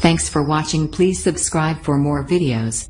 Thanks for watching please subscribe for more videos.